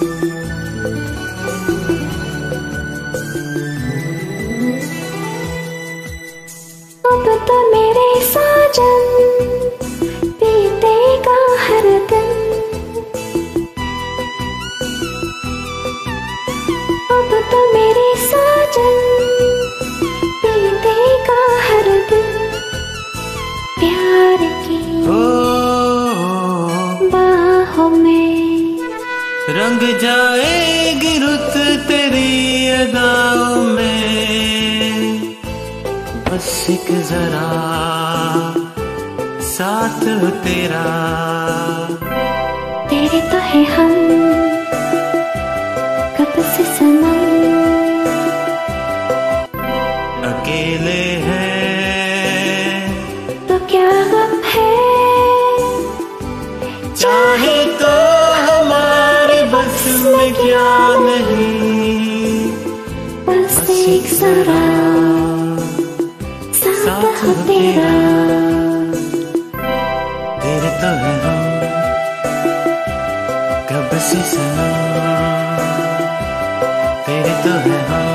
अब तो मेरे साजन पीतेगा तो हर दिन। प्यार की रंग जाएगी रुत तेरी अदाओं में। बस एक जरा साथ तेरा। तेरे तो है हम कब से सनम। अकेले हैं। तो क्या गम है? चाहे तो में क्या नहीं? बस एक सारा साथ तेरा। तेरे तो है हम कब से सना? तेरे तो है हम